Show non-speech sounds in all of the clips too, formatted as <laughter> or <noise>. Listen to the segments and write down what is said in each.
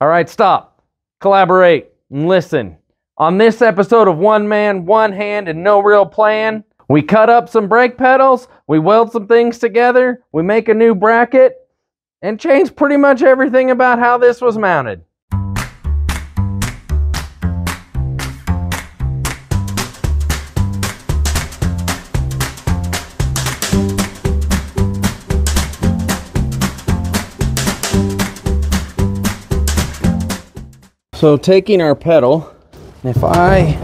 All right, stop. Collaborate and listen. On this episode of One Man, One Hand, and No Real Plan, we cut up some brake pedals, we weld some things together, we make a new bracket, and change pretty much everything about how this was mounted. So taking our pedal, if I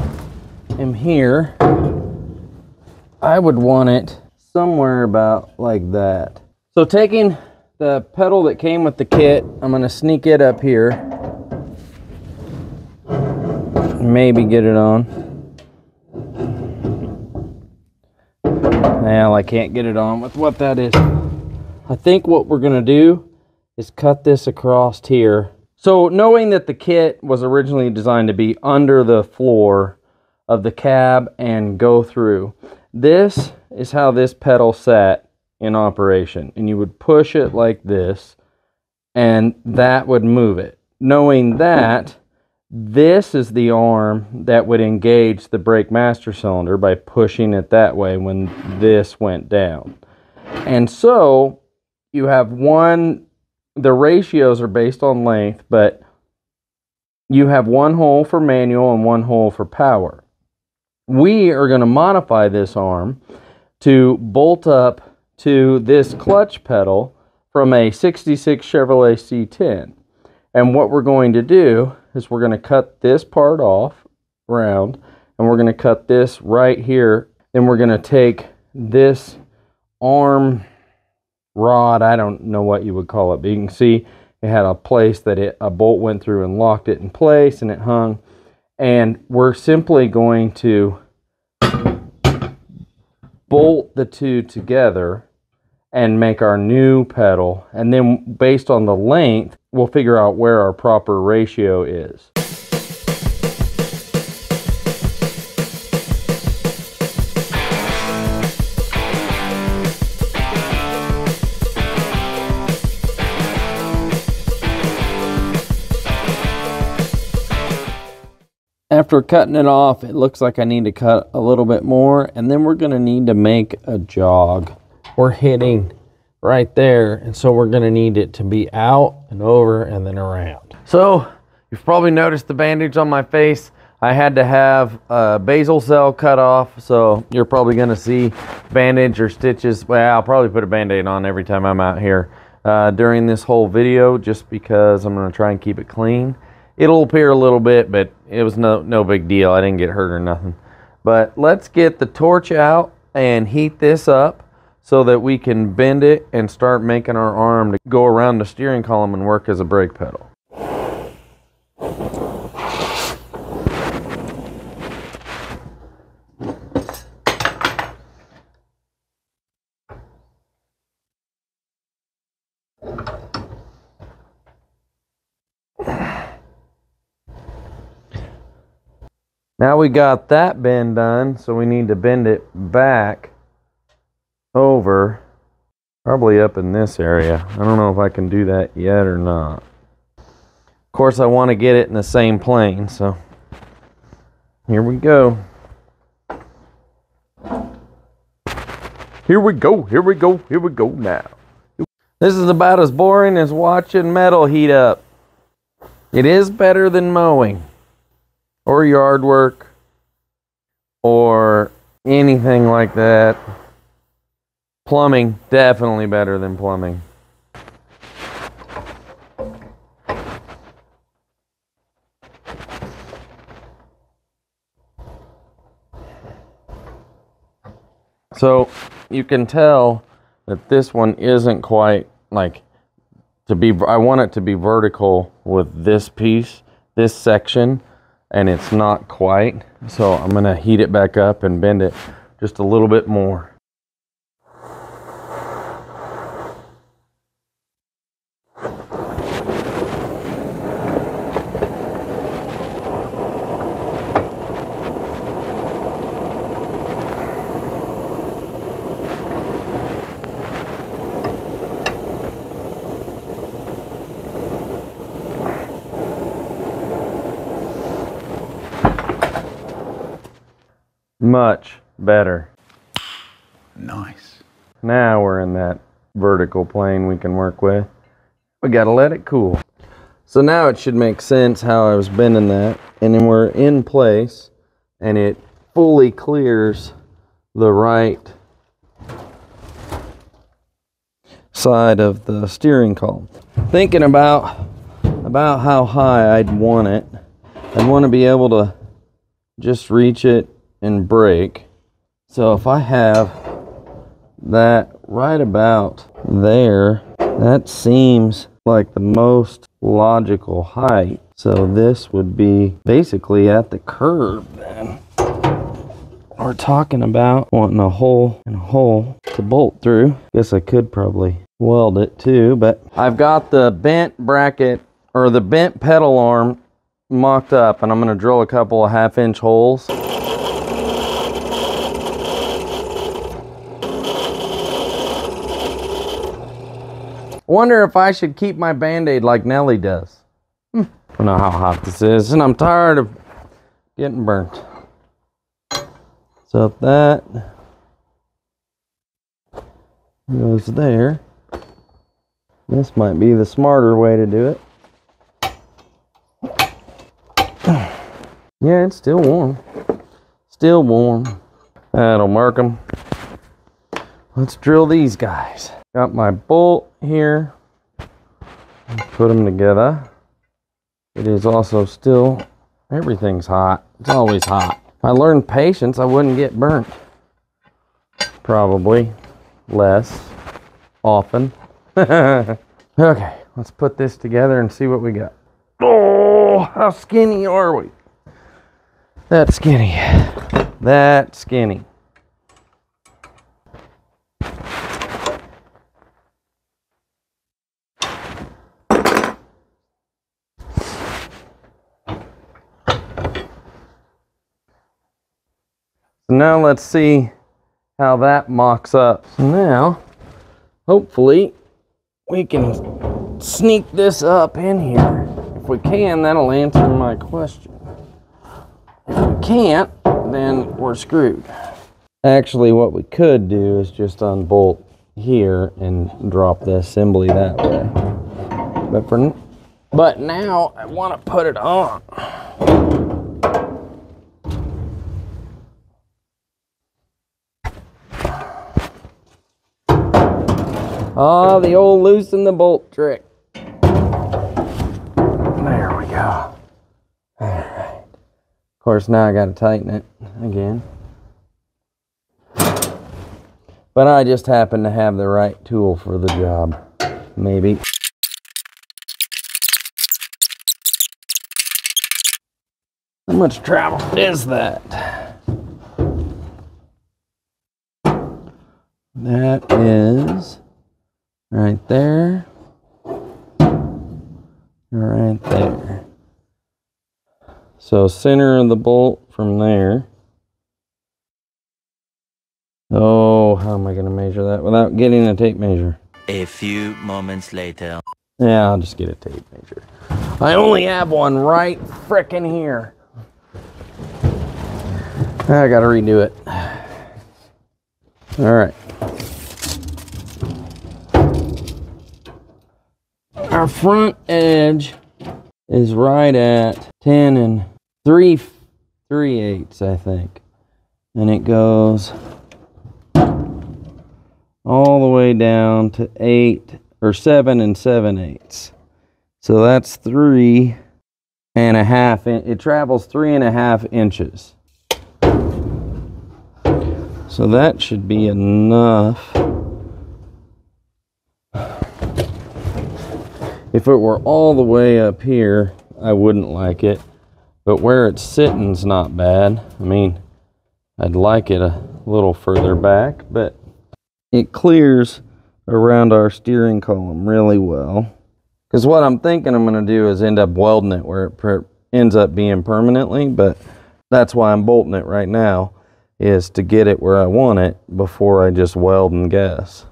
am here, I would want it somewhere about like that. So taking the pedal that came with the kit, I'm gonna sneak it up here. Maybe get it on. Well, I can't get it on with what that is. I think what we're gonna do is cut this across here so knowing that the kit was originally designed to be under the floor of the cab and go through, this is how this pedal sat in operation. And you would push it like this and that would move it. Knowing that, this is the arm that would engage the brake master cylinder by pushing it that way when this went down. And so you have one the ratios are based on length, but you have one hole for manual and one hole for power. We are going to modify this arm to bolt up to this clutch pedal from a 66 Chevrolet C10. And what we're going to do is we're going to cut this part off round and we're going to cut this right here. Then we're going to take this arm rod. I don't know what you would call it, but you can see it had a place that it, a bolt went through and locked it in place and it hung. And we're simply going to bolt the two together and make our new pedal. And then based on the length, we'll figure out where our proper ratio is. After cutting it off, it looks like I need to cut a little bit more, and then we're gonna need to make a jog. We're hitting right there, and so we're gonna need it to be out and over and then around. So, you've probably noticed the bandage on my face. I had to have a basal cell cut off, so you're probably gonna see bandage or stitches. Well, I'll probably put a band-aid on every time I'm out here uh, during this whole video, just because I'm gonna try and keep it clean it'll appear a little bit, but it was no, no big deal. I didn't get hurt or nothing. But let's get the torch out and heat this up so that we can bend it and start making our arm to go around the steering column and work as a brake pedal. Now we got that bend done, so we need to bend it back over, probably up in this area. I don't know if I can do that yet or not. Of course, I want to get it in the same plane, so here we go. Here we go, here we go, here we go now. This is about as boring as watching metal heat up. It is better than mowing or yard work or anything like that. Plumbing, definitely better than plumbing. So you can tell that this one isn't quite like to be, I want it to be vertical with this piece, this section and it's not quite. So I'm gonna heat it back up and bend it just a little bit more. Much better. Nice. Now we're in that vertical plane we can work with. We gotta let it cool. So now it should make sense how I was bending that. And then we're in place and it fully clears the right side of the steering column. Thinking about about how high I'd want it. I'd want to be able to just reach it and brake. So if I have that right about there, that seems like the most logical height. So this would be basically at the curb then. We're talking about wanting a hole and a hole to bolt through. Guess I could probably weld it too, but I've got the bent bracket or the bent pedal arm mocked up and I'm gonna drill a couple of half inch holes. Wonder if I should keep my band-aid like Nelly does. I don't know how hot this is and I'm tired of getting burnt. So that goes there, this might be the smarter way to do it. Yeah, it's still warm. Still warm. That'll mark them. Let's drill these guys. Got my bolt here. Put them together. It is also still, everything's hot. It's always hot. If I learned patience, I wouldn't get burnt. Probably less often. <laughs> okay, let's put this together and see what we got. Oh, how skinny are we? That skinny. That skinny. Now let's see how that mocks up. So now, hopefully, we can sneak this up in here. If we can, that'll answer my question. If we can't, then we're screwed. Actually, what we could do is just unbolt here and drop the assembly that way. But for but now I want to put it on. Oh, the old loosen the bolt trick. There we go. All right. Of course, now I got to tighten it again. But I just happen to have the right tool for the job. Maybe. How much travel is that? That is right there, right there. So center of the bolt from there. Oh, how am I going to measure that without getting a tape measure? A few moments later. Yeah, I'll just get a tape measure. I only have one right frickin' here. I gotta redo it. All right. Our front edge is right at 10 and 3 3 eighths, I think. And it goes all the way down to 8 or 7 and 7 eighths. So that's three and a half. It travels three and a half inches. So that should be enough. If it were all the way up here, I wouldn't like it. But where it's sitting's not bad. I mean, I'd like it a little further back, but it clears around our steering column really well. Because what I'm thinking I'm going to do is end up welding it where it ends up being permanently, but that's why I'm bolting it right now, is to get it where I want it before I just weld and guess.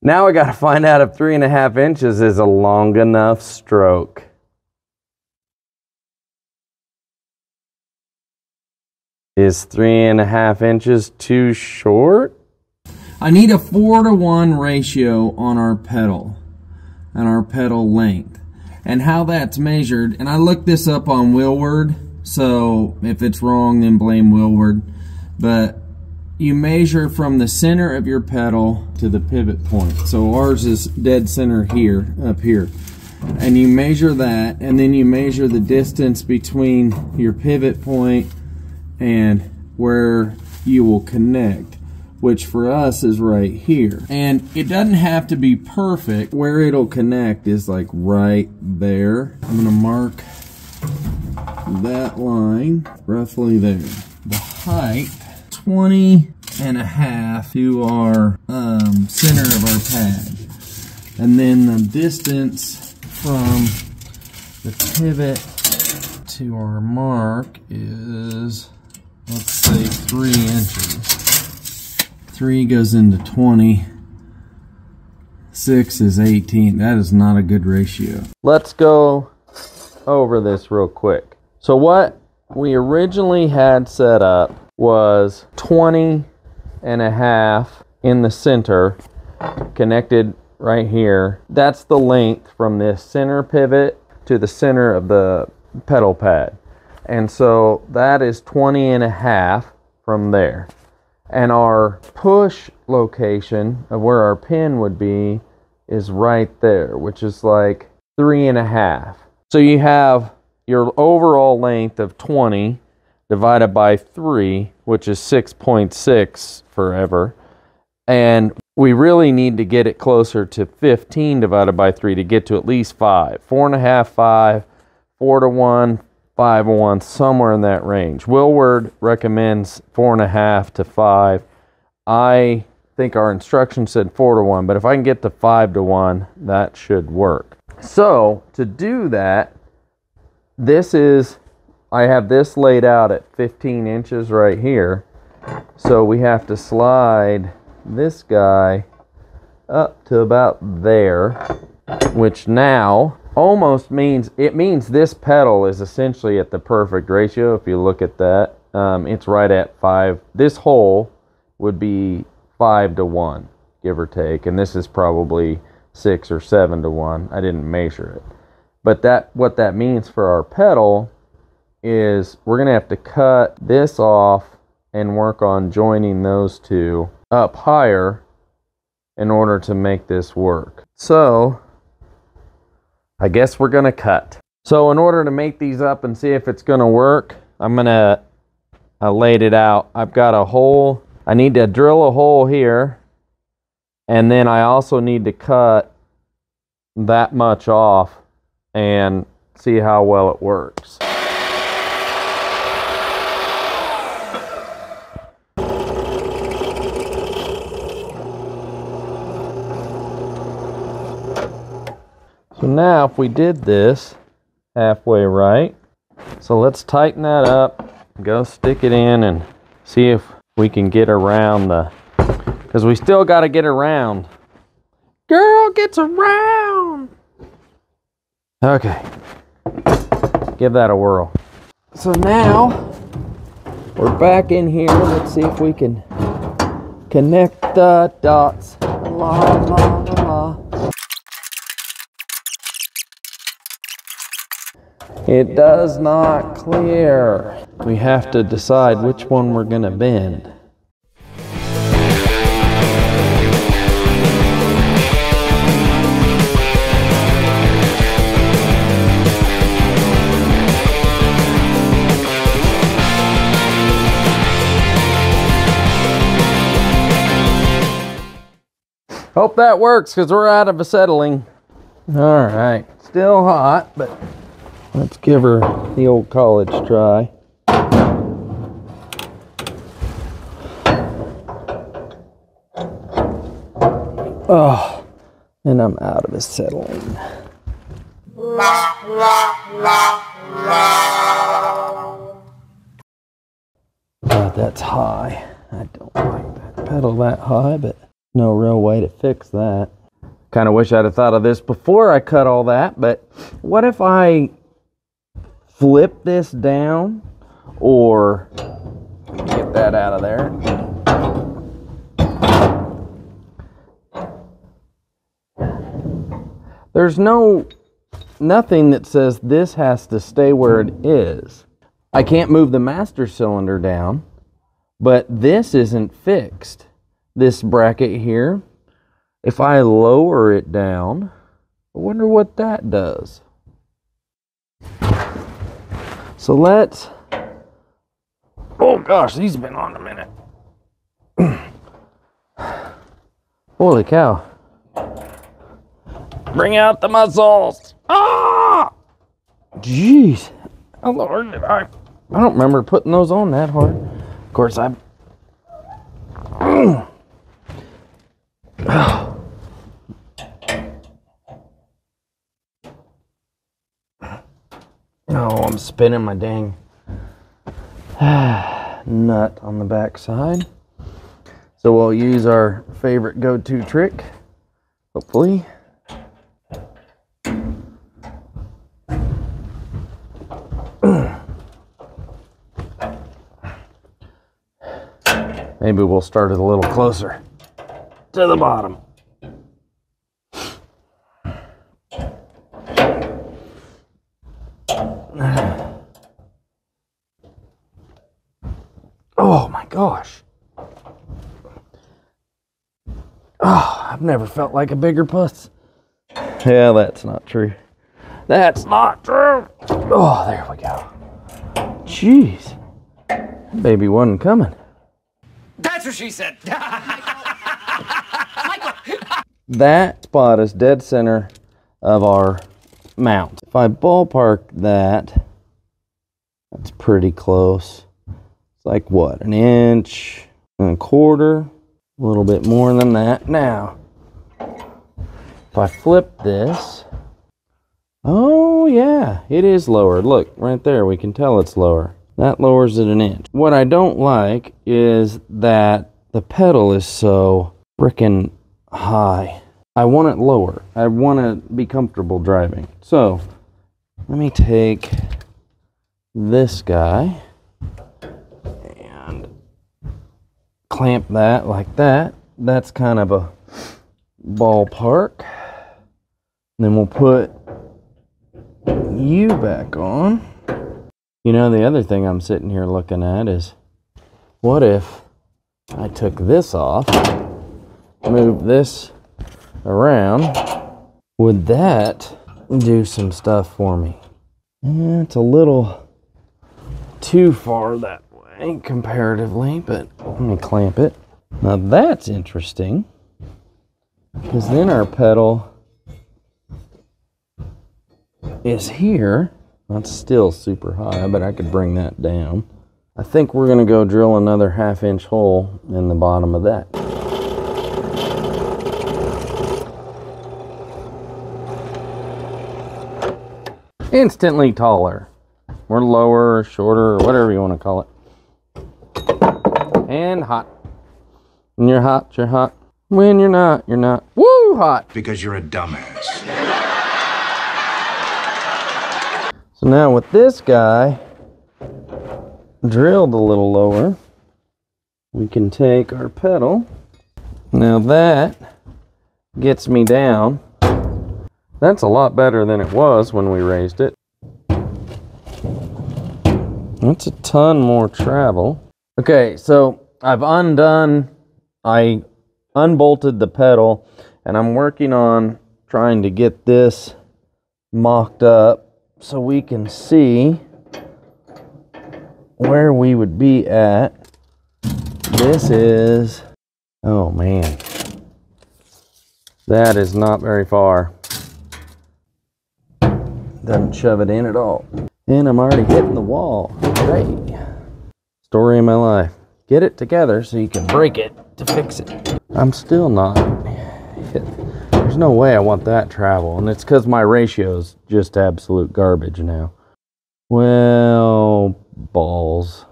Now I got to find out if three and a half inches is a long enough stroke. Is three and a half inches too short? I need a four to one ratio on our pedal and our pedal length and how that's measured. And I looked this up on Wilwood, so if it's wrong, then blame Wilwood. But you measure from the center of your pedal to the pivot point. So ours is dead center here, up here. And you measure that, and then you measure the distance between your pivot point and where you will connect which for us is right here. And it doesn't have to be perfect. Where it'll connect is like right there. I'm gonna mark that line roughly there. The height, 20 and a half to our um, center of our pad. And then the distance from the pivot to our mark is, let's say three inches. 3 goes into 20. 6 is 18. That is not a good ratio. Let's go over this real quick. So what we originally had set up was 20 and a half in the center connected right here. That's the length from this center pivot to the center of the pedal pad. And so that is 20 and a half from there and our push location of where our pin would be is right there, which is like three and a half. So you have your overall length of 20 divided by 3, which is 6.6 forever. And we really need to get it closer to 15 divided by 3 to get to at least 5. 4.5, 5, 4 to 1, five to one, somewhere in that range. Wilwood recommends four and a half to five. I think our instruction said four to one, but if I can get to five to one, that should work. So to do that, this is, I have this laid out at 15 inches right here. So we have to slide this guy up to about there, which now almost means it means this pedal is essentially at the perfect ratio if you look at that. Um, it's right at five this hole would be five to one give or take and this is probably six or seven to one. I didn't measure it. But that what that means for our pedal is we're going to have to cut this off and work on joining those two up higher in order to make this work so I guess we're gonna cut. So in order to make these up and see if it's gonna work, I'm gonna, I laid it out. I've got a hole, I need to drill a hole here, and then I also need to cut that much off and see how well it works. So now if we did this halfway right, so let's tighten that up, go stick it in and see if we can get around the, because we still got to get around. Girl gets around. Okay, give that a whirl. So now we're back in here. Let's see if we can connect the dots. La, la, la. It does not clear. We have to decide which one we're going to bend. Hope that works because we're out of acetylene. All right, still hot, but Let's give her the old college try. Oh, and I'm out of acetylene. God, that's high. I don't like that pedal that high, but no real way to fix that. Kind of wish I'd have thought of this before I cut all that, but what if I flip this down or get that out of there. There's no nothing that says this has to stay where it is. I can't move the master cylinder down, but this isn't fixed. This bracket here, if I lower it down, I wonder what that does. So let's, oh gosh, these have been on a minute. <clears throat> Holy cow. Bring out the muscles. Ah! Jeez. How hard did I? I don't remember putting those on that hard. Of course, I. <clears throat> Oh, I'm spinning my dang <sighs> nut on the back side. So we'll use our favorite go-to trick, hopefully. <clears throat> Maybe we'll start it a little closer to the bottom. Oh my gosh. Oh, I've never felt like a bigger puss. Yeah, that's not true. That's not true. Oh, there we go. Jeez. Baby wasn't coming. That's what she said. <laughs> That spot is dead center of our mount. If I ballpark that, that's pretty close. It's like what, an inch and a quarter? A little bit more than that. Now, if I flip this, oh yeah, it is lower. Look, right there, we can tell it's lower. That lowers it an inch. What I don't like is that the pedal is so frickin' high. I want it lower. I want to be comfortable driving. So, let me take this guy and clamp that like that. That's kind of a ballpark. And then we'll put you back on. You know, the other thing I'm sitting here looking at is what if I took this off, move this around? Would that do some stuff for me? Eh, It's a little too far that way comparatively, but let me clamp it. Now that's interesting because then our pedal is here. That's still super high, but I could bring that down. I think we're gonna go drill another half inch hole in the bottom of that. Instantly taller. Or lower, or shorter, or whatever you want to call it. And hot. When you're hot, you're hot. When you're not, you're not. Woo, hot. because you're a dumbass. So now with this guy drilled a little lower, we can take our pedal. Now that gets me down. That's a lot better than it was when we raised it. That's a ton more travel. Okay, so I've undone, I unbolted the pedal, and I'm working on trying to get this mocked up so we can see where we would be at. This is, oh man, that is not very far. Doesn't shove it in at all. And I'm already hitting the wall. Great. Story of my life. Get it together so you can break it to fix it. I'm still not. There's no way I want that travel. And it's because my ratio's just absolute garbage now. Well, balls.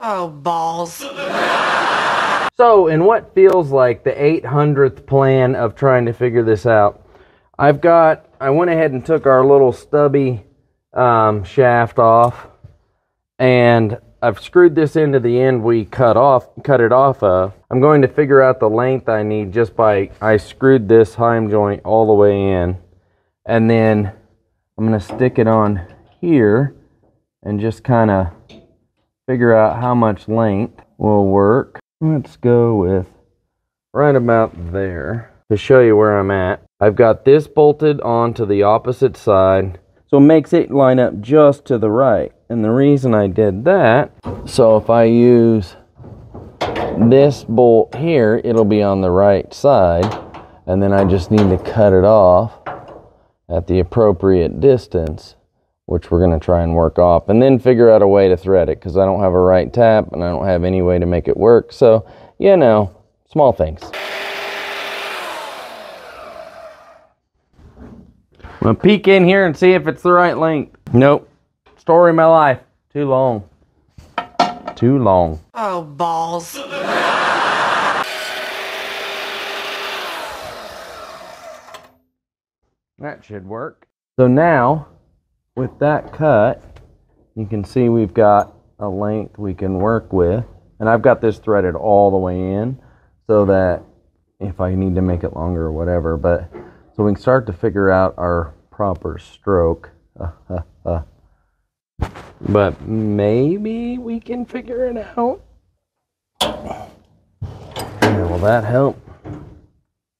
Oh, balls. <laughs> So, in what feels like the 800th plan of trying to figure this out, I've got, I went ahead and took our little stubby um, shaft off, and I've screwed this into the end we cut off, cut it off of. I'm going to figure out the length I need just by, I screwed this heim joint all the way in. And then I'm gonna stick it on here and just kind of figure out how much length will work. Let's go with right about there to show you where I'm at. I've got this bolted onto the opposite side, so it makes it line up just to the right. And the reason I did that, so if I use this bolt here, it'll be on the right side, and then I just need to cut it off at the appropriate distance, which we're going to try and work off, and then figure out a way to thread it because I don't have a right tap and I don't have any way to make it work. So, you know, small things. I'm gonna peek in here and see if it's the right length. Nope. Story of my life. Too long. Too long. Oh, balls. That should work. So now, with that cut, you can see we've got a length we can work with. And I've got this threaded all the way in so that if I need to make it longer or whatever, but so we can start to figure out our proper stroke. <laughs> but maybe we can figure it out. Yeah, will that help?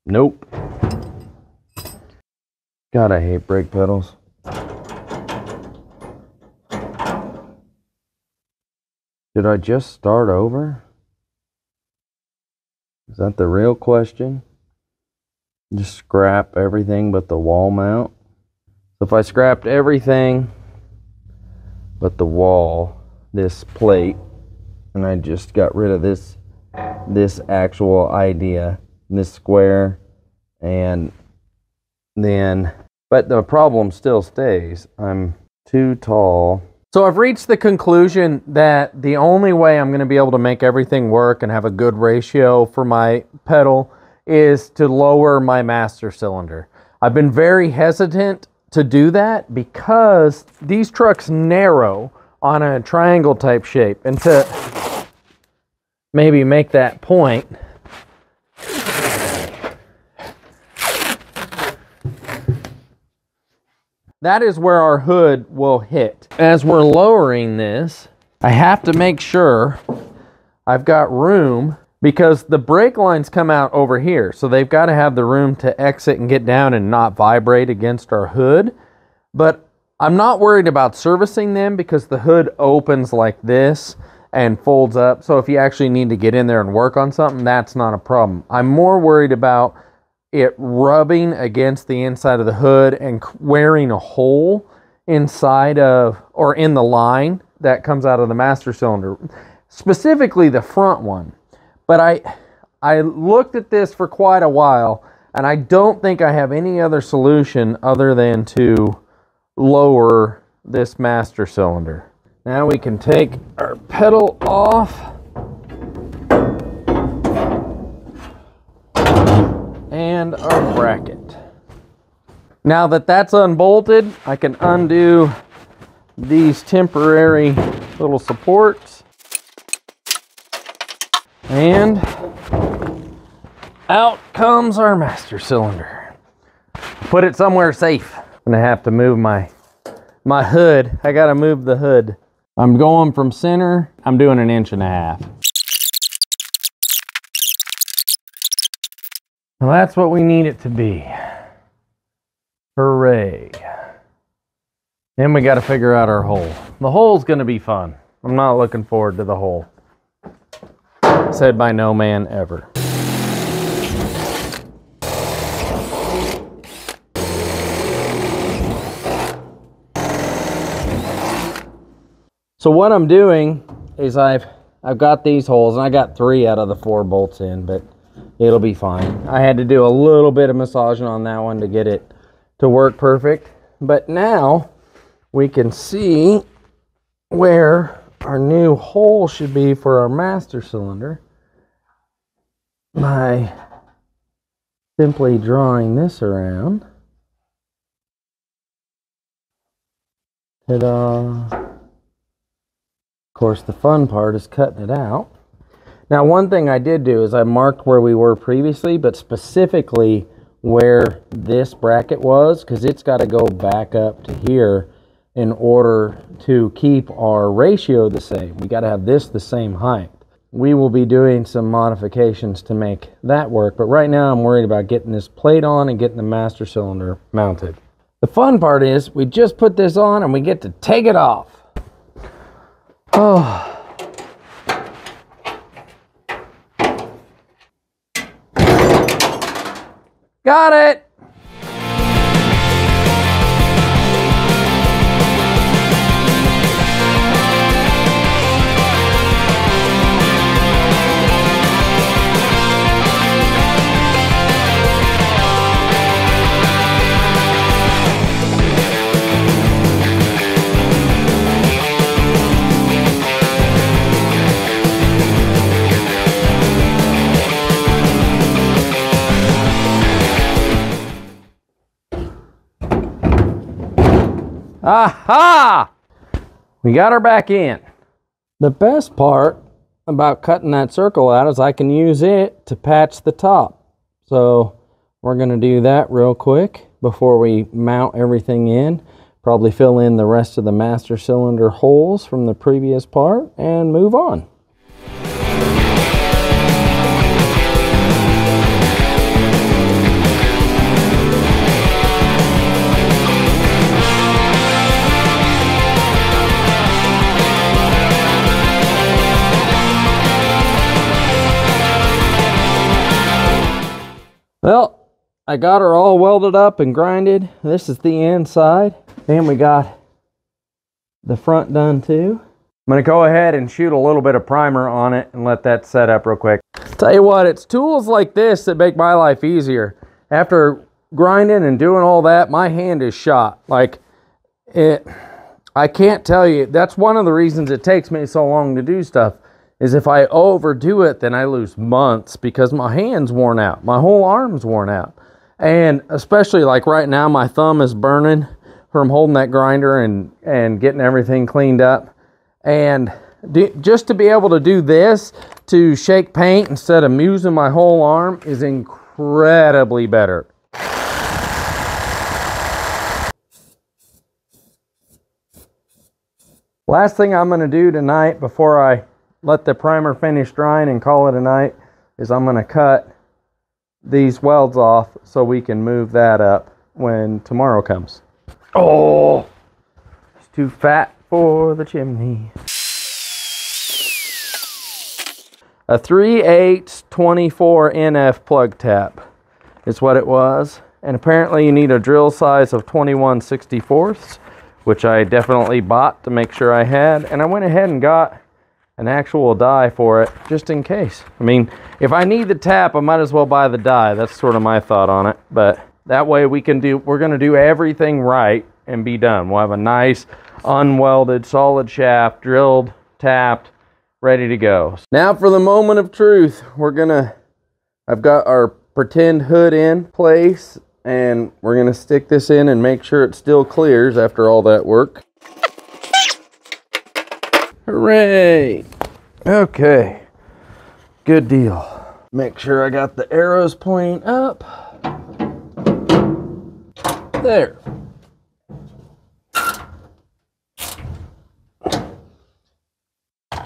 Nope. God, I hate brake pedals. Did I just start over? Is that the real question? Just scrap everything but the wall mount? So if I scrapped everything but the wall, this plate, and I just got rid of this this actual idea, this square, and then but the problem still stays. I'm too tall. So I've reached the conclusion that the only way I'm going to be able to make everything work and have a good ratio for my pedal is to lower my master cylinder. I've been very hesitant to do that because these trucks narrow on a triangle type shape and to maybe make that point that is where our hood will hit. As we're lowering this, I have to make sure I've got room because the brake lines come out over here. So they've got to have the room to exit and get down and not vibrate against our hood. But I'm not worried about servicing them because the hood opens like this and folds up. So if you actually need to get in there and work on something, that's not a problem. I'm more worried about it rubbing against the inside of the hood and wearing a hole inside of or in the line that comes out of the master cylinder, specifically the front one. But I I looked at this for quite a while and I don't think I have any other solution other than to lower this master cylinder. Now we can take our pedal off. and our bracket. Now that that's unbolted, I can undo these temporary little supports. And out comes our master cylinder. Put it somewhere safe. I'm gonna have to move my my hood. I gotta move the hood. I'm going from center. I'm doing an inch and a half. Well, that's what we need it to be. Hooray. Then we got to figure out our hole. The hole's going to be fun. I'm not looking forward to the hole. Said by no man ever. So what I'm doing is I've I've got these holes and I got three out of the four bolts in, but it'll be fine. I had to do a little bit of massaging on that one to get it to work perfect. But now we can see where our new hole should be for our master cylinder by simply drawing this around. Ta-da! Of course, the fun part is cutting it out. Now, one thing I did do is I marked where we were previously, but specifically where this bracket was, because it's got to go back up to here in order to keep our ratio the same. We got to have this the same height. We will be doing some modifications to make that work, but right now I'm worried about getting this plate on and getting the master cylinder mounted. The fun part is we just put this on and we get to take it off. Oh. <sighs> Got it! Aha! We got her back in. The best part about cutting that circle out is I can use it to patch the top. So we're going to do that real quick before we mount everything in. Probably fill in the rest of the master cylinder holes from the previous part and move on. Well, I got her all welded up and grinded. This is the inside. And we got the front done too. I'm gonna go ahead and shoot a little bit of primer on it and let that set up real quick. Tell you what, it's tools like this that make my life easier. After grinding and doing all that, my hand is shot. Like it, I can't tell you, that's one of the reasons it takes me so long to do stuff is if I overdo it, then I lose months because my hand's worn out. My whole arm's worn out. And especially like right now, my thumb is burning from holding that grinder and, and getting everything cleaned up. And do, just to be able to do this, to shake paint instead of using my whole arm is incredibly better. Last thing I'm going to do tonight before I let the primer finish drying and call it a night is I'm going to cut these welds off so we can move that up when tomorrow comes. Oh, it's too fat for the chimney. A 3 8 24 NF plug tap is what it was. And apparently you need a drill size of 21 64ths, which I definitely bought to make sure I had. And I went ahead and got an actual die for it just in case. I mean, if I need the tap, I might as well buy the die. That's sort of my thought on it. But that way we can do, we're going to do everything right and be done. We'll have a nice unwelded solid shaft, drilled, tapped, ready to go. Now for the moment of truth, we're going to, I've got our pretend hood in place and we're going to stick this in and make sure it still clears after all that work. Hooray! Okay, good deal. Make sure I got the arrows pointing up. There.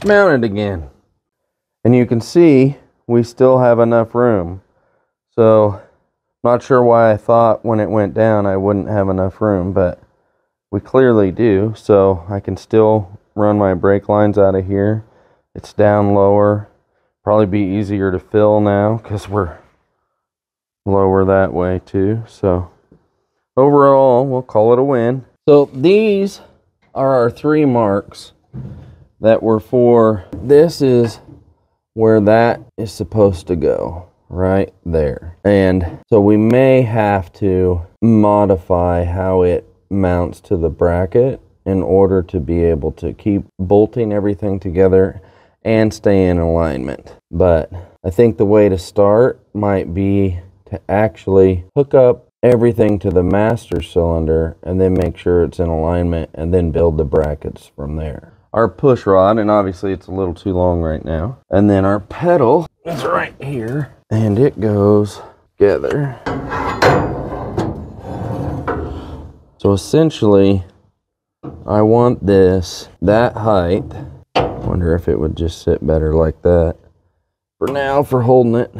Mount it again. And you can see we still have enough room. So, not sure why I thought when it went down I wouldn't have enough room, but we clearly do. So I can still run my brake lines out of here. It's down lower. Probably be easier to fill now because we're lower that way too. So overall, we'll call it a win. So these are our three marks that were for, this is where that is supposed to go right there. And so we may have to modify how it mounts to the bracket in order to be able to keep bolting everything together and stay in alignment. But I think the way to start might be to actually hook up everything to the master cylinder and then make sure it's in alignment and then build the brackets from there. our push rod, and obviously it's a little too long right now. And then our pedal is right here, and it goes together. So essentially, I want this that height. Wonder if it would just sit better like that. For now, for holding it,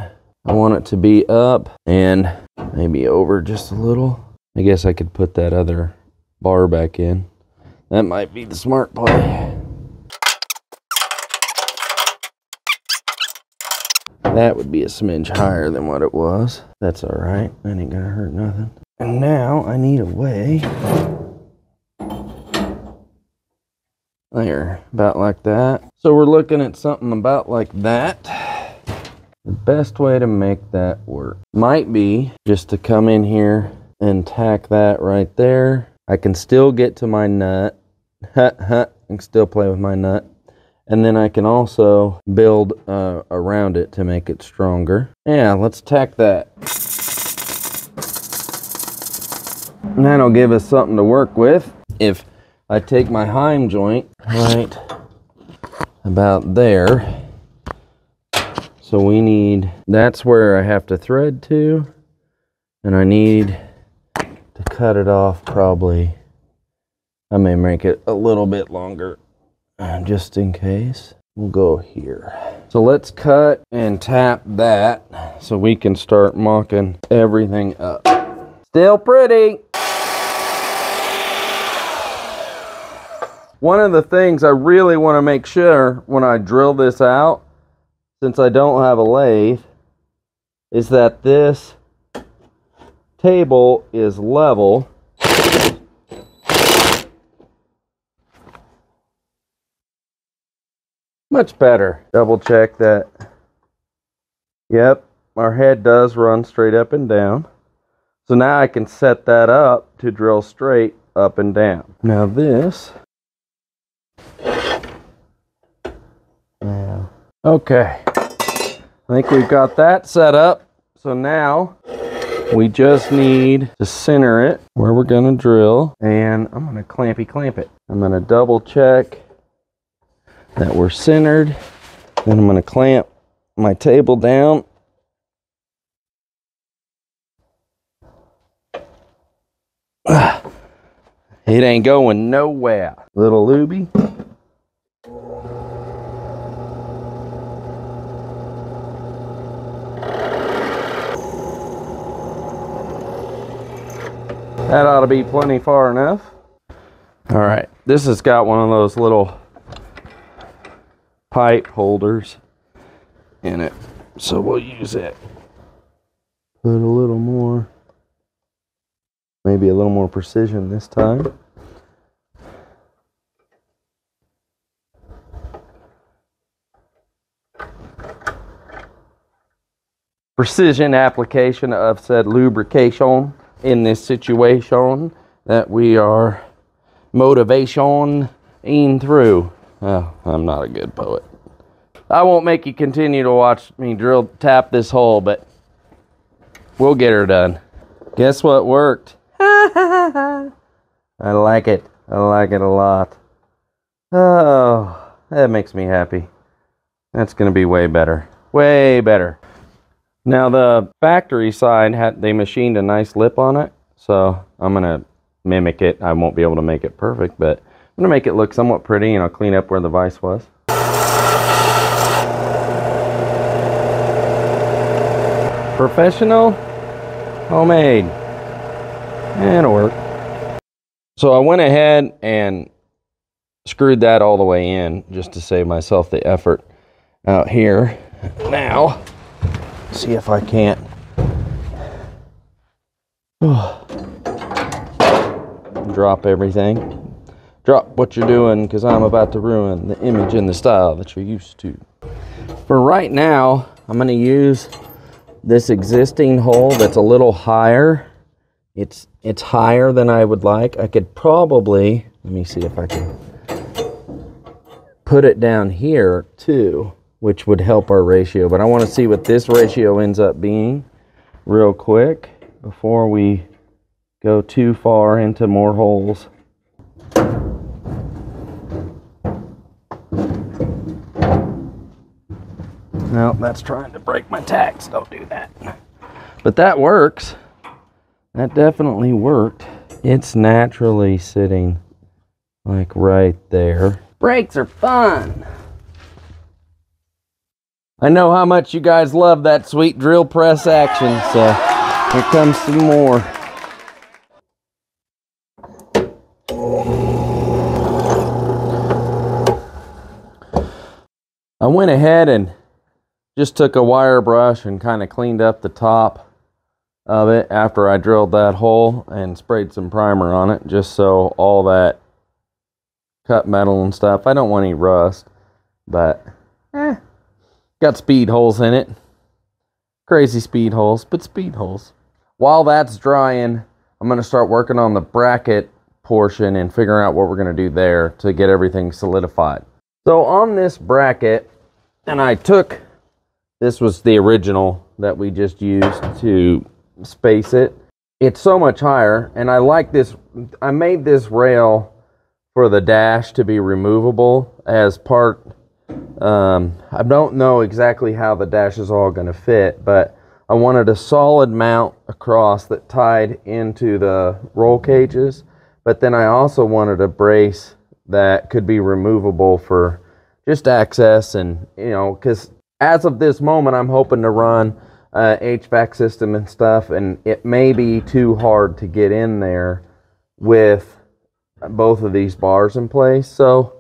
I want it to be up and maybe over just a little. I guess I could put that other bar back in. That might be the smart play. That would be a smidge higher than what it was. That's all right. That ain't gonna hurt nothing. And now I need a way. There, about like that. So we're looking at something about like that. The best way to make that work might be just to come in here and tack that right there. I can still get to my nut. <laughs> Can still play with my nut. And then I can also build uh, around it to make it stronger. Yeah, let's tack that. And that'll give us something to work with. If I take my Heim joint right about there, so we need, that's where I have to thread to, and I need to cut it off probably, I may make it a little bit longer, uh, just in case. We'll go here. So let's cut and tap that so we can start mocking everything up. Still pretty. One of the things I really want to make sure when I drill this out, since I don't have a lathe, is that this table is level. Much better. Double check that. Yep, our head does run straight up and down. So now I can set that up to drill straight up and down. Now this Okay. I think we've got that set up. So now we just need to center it where we're to drill. And I'm to clampy clamp it. I'm to double check that we're centered. Then I'm to clamp my table down. <sighs> It ain't going nowhere. Little Luby. That ought to be plenty far enough. All right, this has got one of those little pipe holders in it. So we'll use it. Put a little more, maybe a little more precision this time. Precision application of said lubrication in this situation that we are motivation in through. Oh, I'm not a good poet. I won't make you continue to watch me drill tap this hole, but we'll get her done. Guess what worked? <laughs> I like it. I like it a lot. Oh, that makes me happy. That's going to be way better. Way better. Now the factory side had they machined a nice lip on it, so I'm gonna mimic it. I won't be able to make it perfect, but I'm gonna make it look somewhat pretty and I'll clean up where the vise was. Professional, homemade, and it'll work. So I went ahead and screwed that all the way in just to save myself the effort out here. Now, see if I can't. <sighs> Drop everything. Drop what you're doing because I'm about to ruin the image and the style that you're used to. For right now, I'm going to use this existing hole that's a little higher. It's it's higher than I would like. I could probably, let me see if I can put it down here too which would help our ratio. But I want to see what this ratio ends up being real quick before we go too far into more holes. No, that's trying to break my tacks. Don't do that. But that works. That definitely worked. It's naturally sitting like right there. Brakes are fun. I know how much you guys love that sweet drill press action, so here comes some more. I went ahead and just took a wire brush and kind of cleaned up the top of it after I drilled that hole and sprayed some primer on it just so all that cut metal and stuff. I don't want any rust, but eh, got speed holes in it. Crazy speed holes, but speed holes. While that's drying, I'm going to start working on the bracket portion and figuring out what we're going to do there to get everything solidified. So on this bracket, and I took, this was the original that we just used to space it. It's so much higher, and I like this, I made this rail for the dash to be removable as part, um, I don't know exactly how the dash is all going to fit, but I wanted a solid mount across that tied into the roll cages, but then I also wanted a brace that could be removable for just access and you know because as of this moment i'm hoping to run uh, hvac system and stuff and it may be too hard to get in there with both of these bars in place. So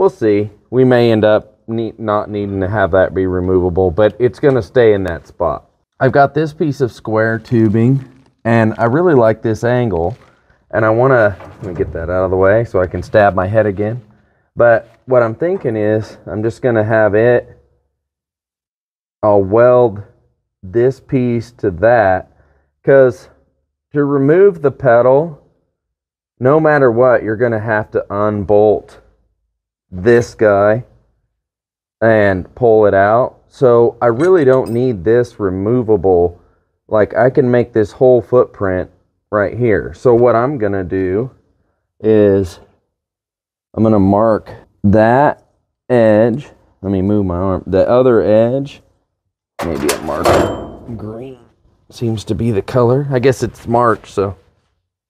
we'll see. We may end up need, not needing to have that be removable but it's going to stay in that spot. I've got this piece of square tubing and i really like this angle and i want to let me get that out of the way so i can stab my head again. But what I'm thinking is I'm just going to have it, I'll weld this piece to that because to remove the pedal, no matter what, you're going to have to unbolt this guy and pull it out. So I really don't need this removable. Like I can make this whole footprint right here. So what I'm going to do is I'm going to mark that edge. Let me move my arm. The other edge, maybe a mark green seems to be the color. I guess it's March, so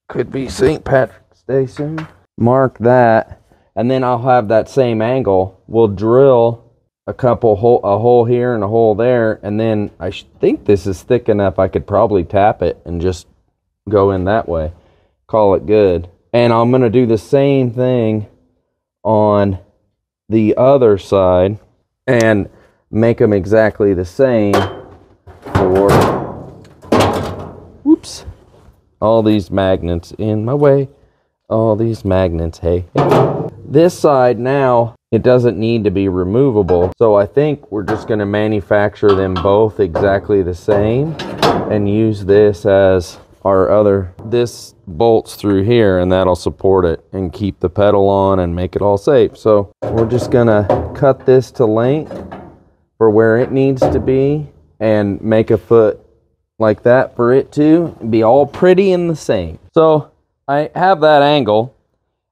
could be St. Patrick's Day soon. Mark that, and then I'll have that same angle. We'll drill a couple hole, a hole here and a hole there, and then I think this is thick enough. I could probably tap it and just go in that way. Call it good. And I'm gonna do the same thing on the other side and make them exactly the same for whoops all these magnets in my way all these magnets hey, hey. This side now it doesn't need to be removable. So I think we're just going to manufacture them both exactly the same and use this as our other this bolts through here and that'll support it and keep the pedal on and make it all safe. So we're just gonna cut this to length for where it needs to be and make a foot like that for it to be all pretty and the same. So I have that angle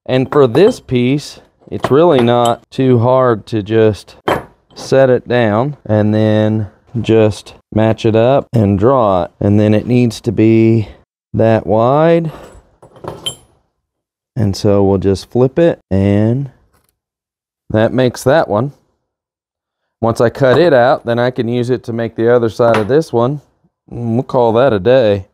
and for this piece it's really not too hard to just set it down and then just match it up and draw it and then it needs to be that wide. And so we'll just flip it and that makes that one. Once I cut it out, then I can use it to make the other side of this one. we'll call that a day.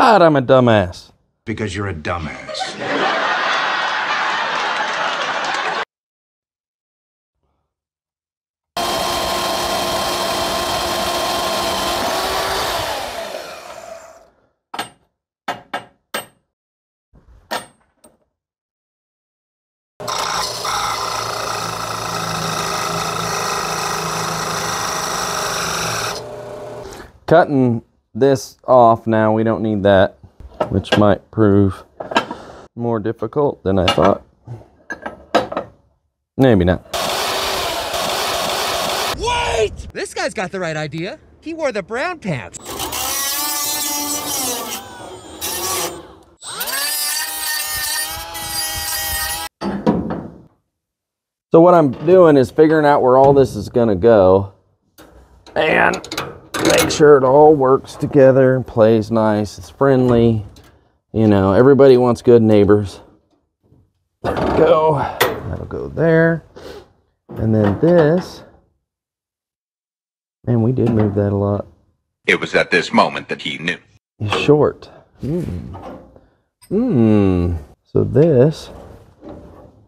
God, I'm a dumbass. Because you're a dumbass. cutting this off now, we don't need that, which might prove more difficult than I thought. Maybe not. Wait! This guy's got the right idea. He wore the brown pants. So what I'm doing is figuring out where all this is gonna go and make sure it all works together and plays nice. It's friendly. You know, everybody wants good neighbors. There we go. That'll go there. And then this. Man, we did move that a lot. It was at this moment that he knew. Is short. Hmm. Hmm. So this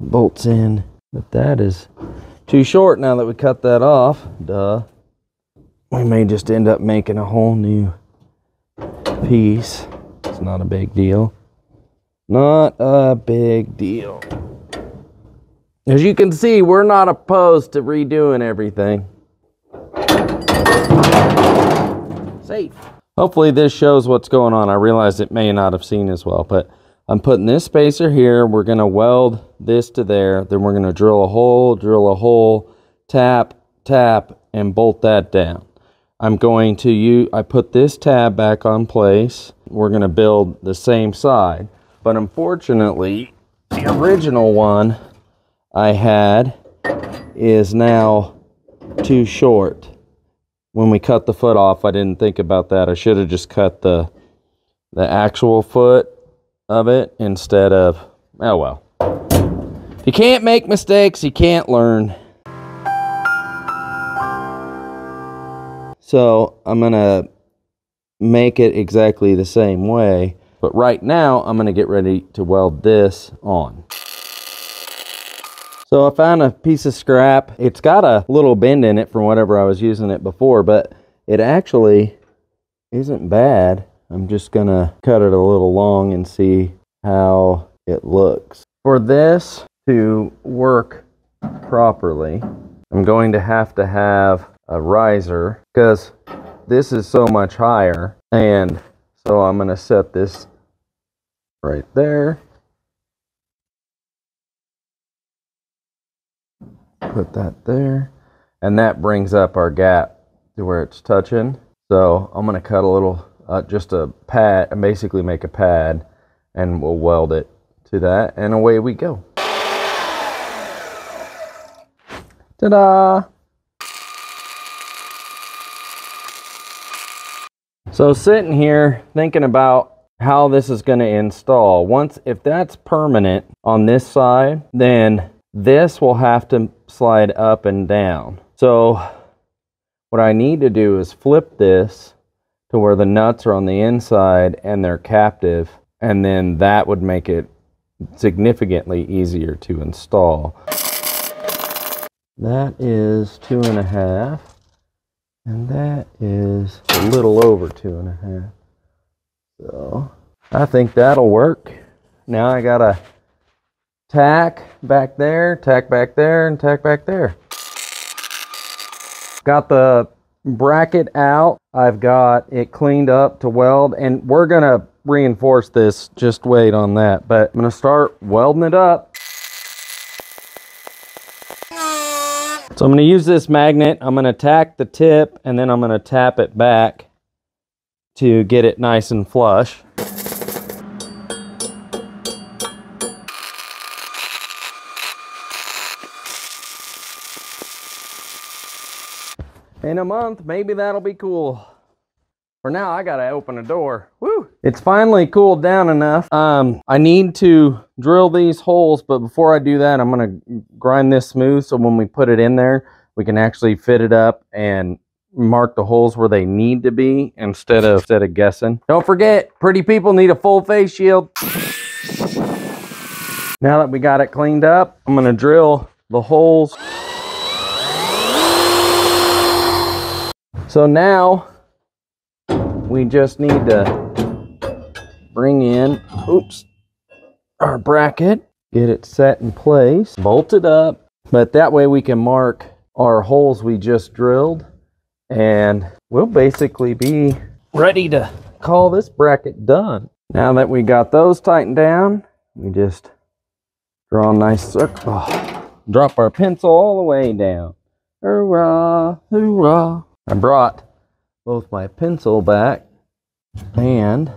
bolts in, but that is too short now that we cut that off. Duh. We may just end up making a whole new piece. It's not a big deal. Not a big deal. As you can see, we're not opposed to redoing everything. Safe. Hopefully this shows what's going on. I realize it may not have seen as well, but I'm putting this spacer here. We're gonna weld this to there. Then we're gonna drill a hole, drill a hole, tap, tap, and bolt that down. I'm going to use, I put this tab back on place. We're gonna build the same side. But unfortunately, the original one I had is now too short. When we cut the foot off, I didn't think about that. I should have just cut the the actual foot of it instead of oh well. If you can't make mistakes, you can't learn. So I'm gonna make it exactly the same way. But right now, I'm gonna get ready to weld this on. So I found a piece of scrap. It's got a little bend in it from whatever I was using it before, but it actually isn't bad. I'm just gonna cut it a little long and see how it looks. For this to work properly, I'm going to have to have a riser because this is so much higher and so I'm gonna set this right there. Put that there and that brings up our gap to where it's touching. So I'm gonna cut a little uh, just a pad and basically make a pad and we'll weld it to that and away we go. Ta-da so sitting here thinking about how this is going to install once if that's permanent on this side then this will have to slide up and down. So what I need to do is flip this to where the nuts are on the inside and they're captive and then that would make it significantly easier to install. That is two and a half and that is a little over two and a half. So I think that'll work. Now I gotta tack back there, tack back there, and tack back there. Got the bracket out. I've got it cleaned up to weld, and we're gonna reinforce this. Just wait on that. But I'm gonna start welding it up. So I'm gonna use this magnet. I'm gonna tack the tip, and then I'm gonna tap it back to get it nice and flush. in a month, maybe that'll be cool. For now, I gotta open a door. Woo! It's finally cooled down enough. Um, I need to drill these holes, but before I do that, I'm gonna grind this smooth so when we put it in there, we can actually fit it up and mark the holes where they need to be instead of instead of guessing. Don't forget, pretty people need a full face shield. Now that we got it cleaned up, I'm gonna drill the holes So now we just need to bring in, oops, our bracket, get it set in place, bolt it up, but that way we can mark our holes we just drilled and we'll basically be ready to call this bracket done. Now that we got those tightened down, we just draw a nice circle, oh, drop our pencil all the way down. Hoorah, hoorah. I brought both my pencil back and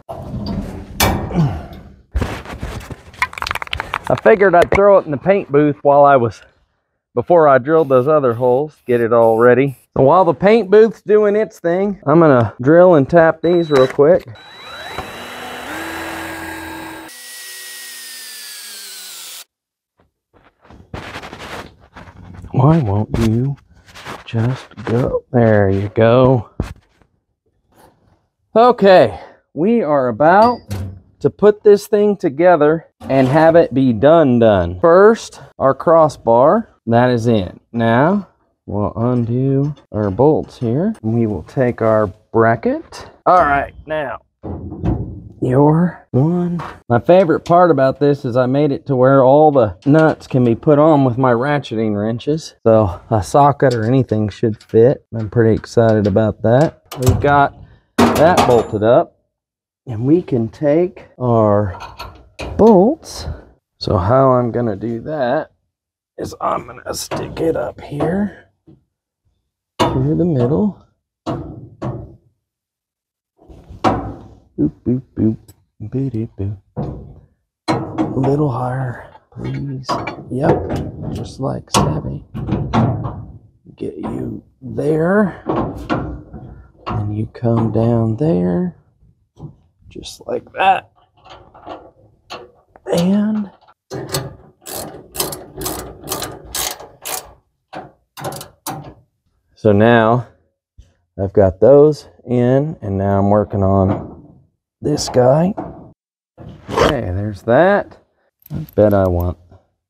I figured I'd throw it in the paint booth while I was before I drilled those other holes, get it all ready. So while the paint booth's doing its thing, I'm gonna drill and tap these real quick. Why won't you just go? There you go. Okay, we are about to put this thing together and have it be done done. First, our crossbar, that is in. Now, we'll undo our bolts here. We will take our bracket. All right, now, your one. My favorite part about this is I made it to where all the nuts can be put on with my ratcheting wrenches. So a socket or anything should fit. I'm pretty excited about that. We've got that bolted up and we can take our bolts. So how I'm gonna do that is I'm gonna stick it up here through the middle. Boop, boop, boop. Boop, boop. A little higher, please. Yep, just like Savvy. Get you there. And you come down there. Just like that. And so now I've got those in, and now I'm working on this guy. Okay, there's that. I bet I want.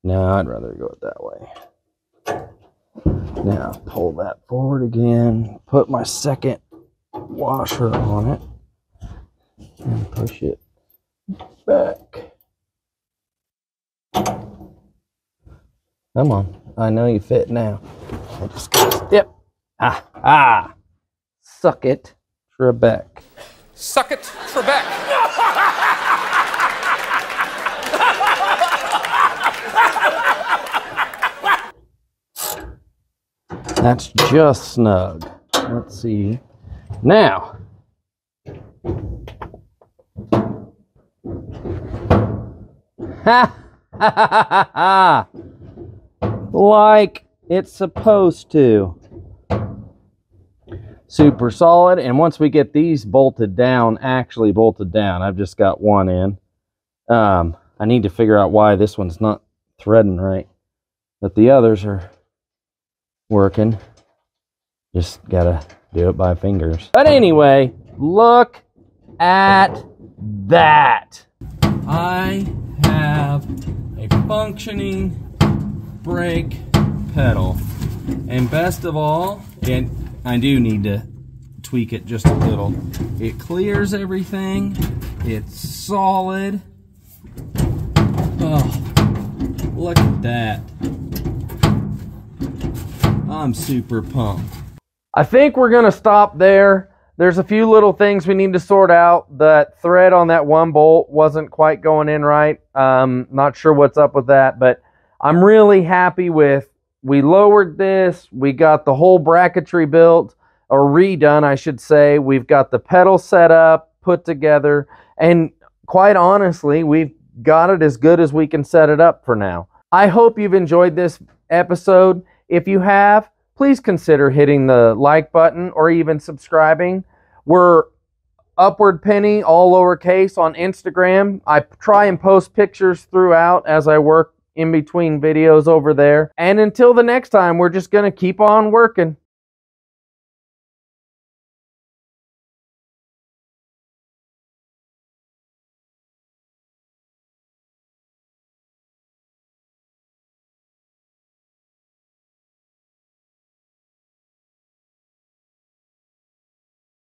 No, I'd rather go it that way. Now pull that forward again. Put my second washer on it and push it back. Come on, I know you fit now. I just gotta step. Ah, ah. Suck it, Trebek. Suck it, Trebek. That's just snug. Let's see. Now, ha ha ha ha! Like it's supposed to. Super solid. And once we get these bolted down, actually bolted down, I've just got one in. Um, I need to figure out why this one's not threading right. But the others are working. Just gotta do it by fingers. But anyway, look at that. I have a functioning brake pedal. And best of all, and I do need to tweak it just a little. It clears everything. It's solid. Oh, look at that. I'm super pumped. I think we're going to stop there. There's a few little things we need to sort out. That thread on that one bolt wasn't quite going in right. Um, not sure what's up with that, but I'm really happy with we lowered this. We got the whole bracketry built or redone, I should say. We've got the pedal set up, put together, and quite honestly, we've got it as good as we can set it up for now. I hope you've enjoyed this episode. If you have, please consider hitting the like button or even subscribing. We're Upward Penny, all lowercase, on Instagram. I try and post pictures throughout as I work in between videos over there. And until the next time, we're just going to keep on working.